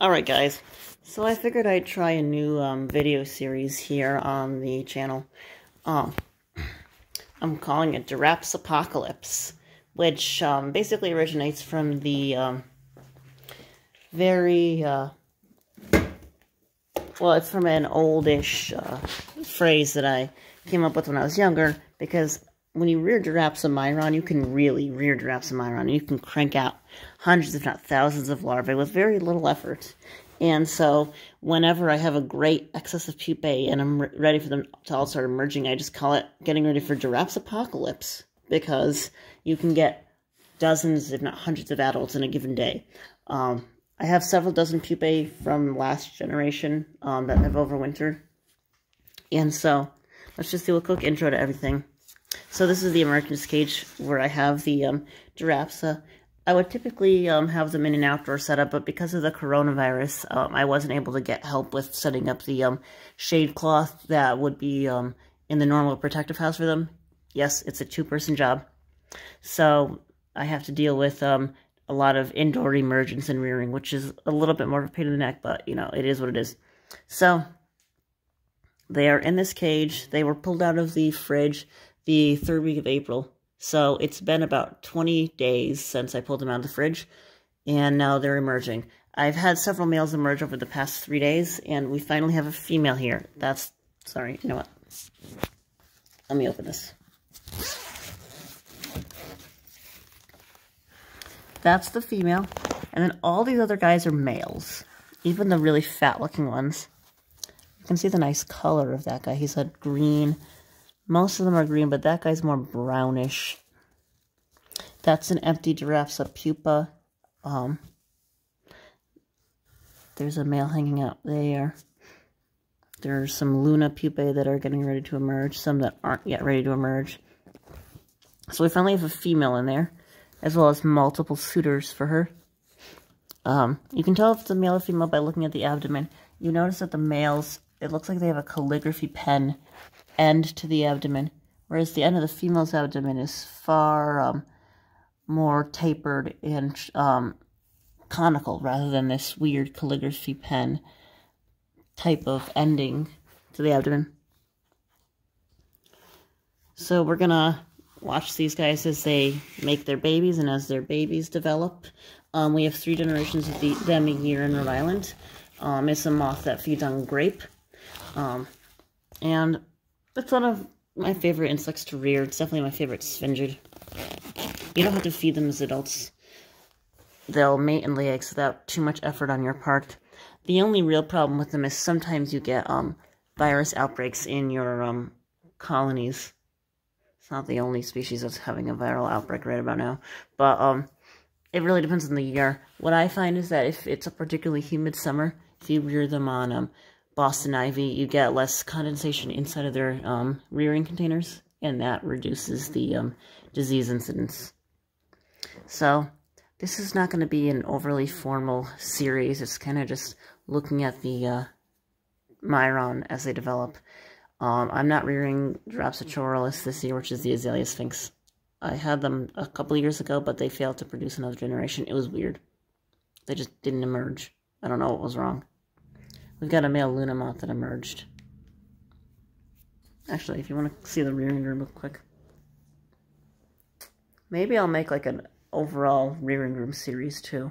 Alright guys, so I figured I'd try a new um, video series here on the channel. Um, I'm calling it Darapsapocalypse, which um, basically originates from the um, very, uh, well, it's from an oldish uh, phrase that I came up with when I was younger, because when you rear Darapsa myron, you can really rear Darapsa myron. You can crank out hundreds, if not thousands, of larvae with very little effort. And so, whenever I have a great excess of pupae and I'm re ready for them to all start emerging, I just call it getting ready for Darapsapocalypse because you can get dozens, if not hundreds, of adults in a given day. Um, I have several dozen pupae from last generation um, that have overwintered. And so, let's just do a quick intro to everything. So this is the emergence cage where I have the um, Darapsas. Uh, I would typically um, have them in an outdoor setup, but because of the coronavirus, um, I wasn't able to get help with setting up the um, shade cloth that would be um, in the normal protective house for them. Yes, it's a two-person job. So I have to deal with um, a lot of indoor emergence and rearing, which is a little bit more of a pain in the neck, but, you know, it is what it is. So they are in this cage. They were pulled out of the fridge the third week of April. So it's been about 20 days since I pulled them out of the fridge, and now they're emerging. I've had several males emerge over the past three days, and we finally have a female here. That's, sorry, you know what? Let me open this. That's the female, and then all these other guys are males, even the really fat-looking ones. You can see the nice color of that guy. He's a green most of them are green, but that guy's more brownish. That's an empty Darapsa's pupa. Um, there's a male hanging out there. There's some Luna pupae that are getting ready to emerge, some that aren't yet ready to emerge. So we finally have a female in there, as well as multiple suitors for her. Um, you can tell if it's a male or female by looking at the abdomen. You notice that the males, it looks like they have a calligraphy pen end to the abdomen, whereas the end of the female's abdomen is far um, more tapered and um, conical rather than this weird calligraphy pen type of ending to the abdomen. So we're going to watch these guys as they make their babies and as their babies develop. Um, we have three generations of the, them a year in Rhode Island. Um, it's a moth that feeds on grape. Um, and it's one of my favorite insects to rear. It's definitely my favorite sphingid. You don't have to feed them as adults. They'll mate and lay eggs without too much effort on your part. The only real problem with them is sometimes you get um, virus outbreaks in your um, colonies. It's not the only species that's having a viral outbreak right about now. But um, it really depends on the year. What I find is that if it's a particularly humid summer, if you rear them on um, Boston ivy, you get less condensation inside of their um, rearing containers, and that reduces the um, disease incidence. So, this is not going to be an overly formal series. It's kind of just looking at the uh, Myron as they develop. Um, I'm not rearing Darapsa choerilus this year, which is the Azalea Sphinx. I had them a couple years ago, but they failed to produce another generation. It was weird. They just didn't emerge. I don't know what was wrong. We've got a male Luna moth that emerged. Actually, if you want to see the rearing room real quick. Maybe I'll make like an overall rearing room series too.